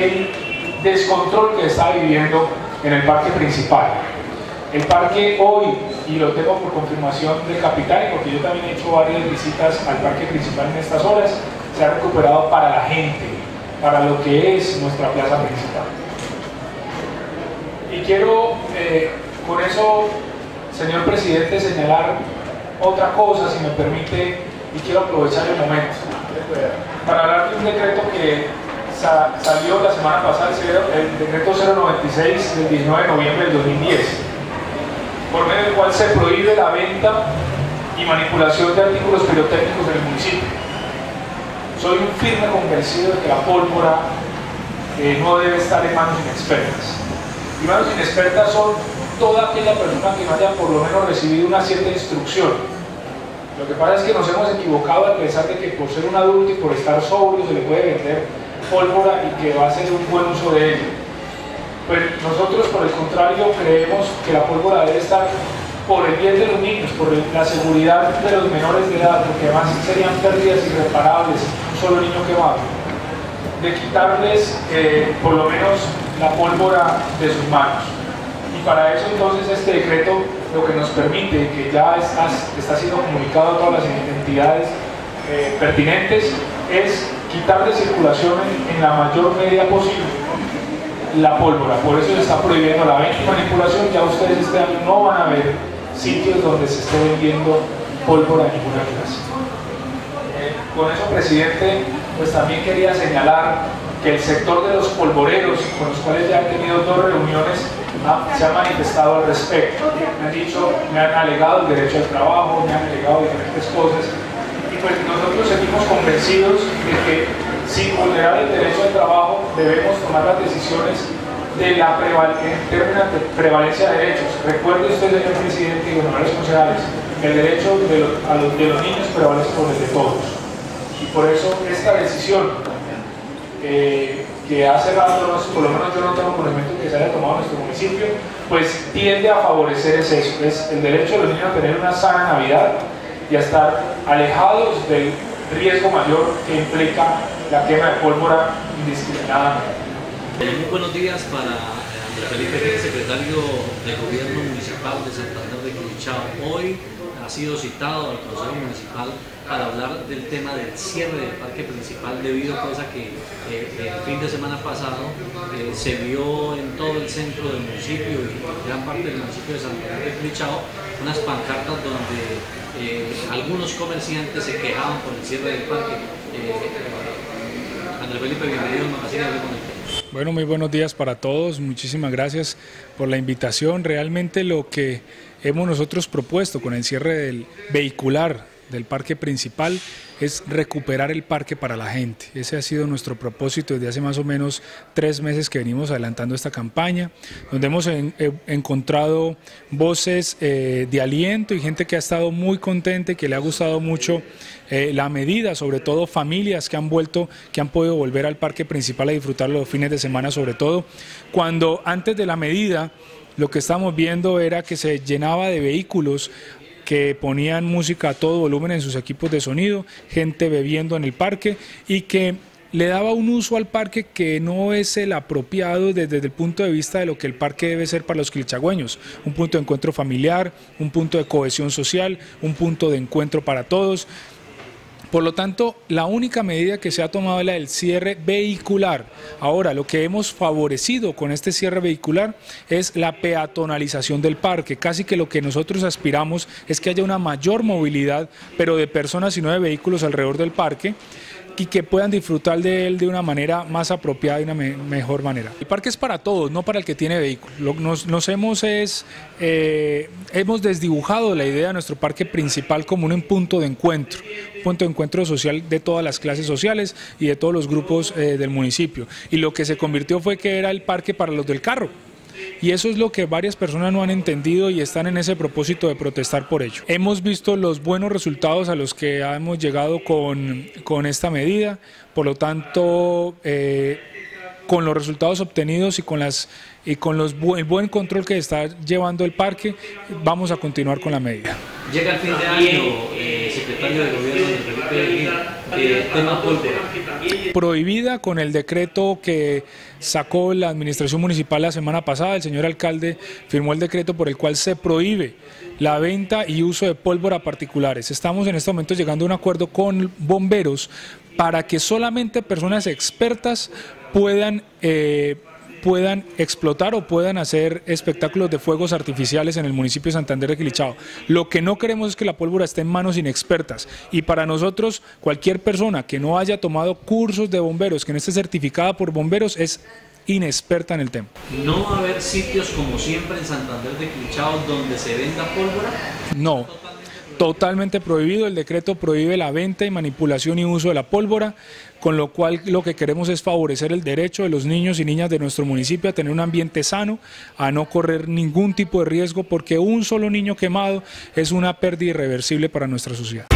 el descontrol que está viviendo en el parque principal. El parque hoy, y lo tengo por confirmación del capitán, porque yo también he hecho varias visitas al parque principal en estas horas, se ha recuperado para la gente, para lo que es nuestra plaza principal. Y quiero eh, con eso, señor presidente, señalar otra cosa, si me permite, y quiero aprovechar el momento para hablar de un decreto que salió la semana pasada, el decreto 096 del 19 de noviembre del 2010, por medio del cual se prohíbe la venta y manipulación de artículos pirotécnicos en el municipio. Soy un firme convencido de que la pólvora eh, no debe estar en manos inexpertas. Y manos inexpertas son toda aquella persona que no haya por lo menos recibido una cierta instrucción. Lo que pasa es que nos hemos equivocado al pensar de que por ser un adulto y por estar sobrio se le puede vender pólvora y que va a ser un buen uso de ello. Pues nosotros, por el contrario, creemos que la pólvora debe estar por el bien de los niños, por la seguridad de los menores de edad, porque además serían pérdidas irreparables, un solo niño que va, de quitarles eh, por lo menos la pólvora de sus manos. Y para eso entonces este decreto lo que nos permite, que ya está, está siendo comunicado a todas las entidades eh, pertinentes, es quitar de circulación en, la mayor medida posible la pólvora. Por eso se está prohibiendo la venta y manipulación. Ya ustedes este año no van a ver sitios donde se esté vendiendo pólvora de ninguna clase. Eh, con eso, presidente, pues también quería señalar que el sector de los polvoreros, con los cuales ya he tenido dos reuniones, se ha manifestado al respecto. Me han dicho, me han alegado el derecho al trabajo, me han alegado diferentes cosas pues nosotros seguimos convencidos de que sin vulnerar el derecho al trabajo debemos tomar las decisiones de la prevalencia de derechos. Recuerde usted, señor presidente y honorables concejales, el derecho de los, niños prevalece por el de todos. Y por eso esta decisión eh, que hace rato, por lo menos yo no tengo conocimiento que se haya tomado en nuestro municipio, pues tiende a favorecer ese, eso, es el derecho de los niños a tener una sana Navidad y a estar alejados del riesgo mayor que implica la quema de pólvora indiscriminada. Muy buenos días para Andrés Felipe secretario de Gobierno Municipal de Santander de Quilichao. Hoy sido citado al Consejo Municipal para hablar del tema del cierre del parque principal debido pues, a que eh, el fin de semana pasado eh, se vio en todo el centro del municipio y gran parte del municipio de Santander de Quilichao unas pancartas donde eh, algunos comerciantes se quejaban por el cierre del parque. Andrés Felipe, bienvenido al magazine bueno, muy buenos días para todos. Muchísimas gracias por la invitación. Realmente lo que hemos nosotros propuesto con el cierre del vehicular del parque principal es recuperar el parque para la gente. Ese ha sido nuestro propósito desde hace más o menos tres meses que venimos adelantando esta campaña, donde hemos encontrado voces eh, de aliento y gente que ha estado muy contenta y que le ha gustado mucho eh, la medida, sobre todo familias que han vuelto, que han podido volver al parque principal a disfrutar los fines de semana, sobre todo cuando antes de la medida lo que estamos viendo era que se llenaba de vehículos que ponían música a todo volumen en sus equipos de sonido, gente bebiendo en el parque y que le daba un uso al parque que no es el apropiado desde, el punto de vista de lo que el parque debe ser para los quilchagüeños, un punto de encuentro familiar, un punto de cohesión social, un punto de encuentro para todos. Por lo tanto, la única medida que se ha tomado es la del cierre vehicular. Ahora, lo que hemos favorecido con este cierre vehicular es la peatonalización del parque. Casi que lo que nosotros aspiramos es que haya una mayor movilidad, pero de personas y no de vehículos alrededor del parque y que puedan disfrutar de él de una manera más apropiada y una mejor manera. El parque es para todos, no para el que tiene vehículo. Lo que nos, hemos es, eh, hemos desdibujado la idea de nuestro parque principal como un punto de encuentro, un punto de encuentro social de todas las clases sociales y de todos los grupos eh, del municipio. Y lo que se convirtió fue que era el parque para los del carro y eso es lo que varias personas no han entendido y están en ese propósito de protestar por ello. Hemos visto los buenos resultados a los que hemos llegado con, esta medida, por lo tanto... Eh, con los resultados obtenidos y con, las, y con los, el buen control que está llevando el parque, vamos a continuar con la medida. Llega el fin de año, eh, secretario de Gobierno de Felipe tema pólvora. Prohibida con el decreto que sacó la administración municipal la semana pasada, el señor alcalde firmó el decreto por el cual se prohíbe la venta y uso de pólvora particulares. Estamos en este momento llegando a un acuerdo con bomberos para que solamente personas expertas puedan, eh, puedan explotar o puedan hacer espectáculos de fuegos artificiales en el municipio de Santander de Quilichao. Lo que no queremos es que la pólvora esté en manos inexpertas y para nosotros cualquier persona que no haya tomado cursos de bomberos, que no esté certificada por bomberos, es inexperta en el tema. ¿No va a haber sitios como siempre en Santander de Quilichao donde se venda pólvora? No, totalmente prohibido. El decreto prohíbe la venta y manipulación y uso de la pólvora, con lo cual lo que queremos es favorecer el derecho de los niños y niñas de nuestro municipio a tener un ambiente sano, a no correr ningún tipo de riesgo, porque un solo niño quemado es una pérdida irreversible para nuestra sociedad.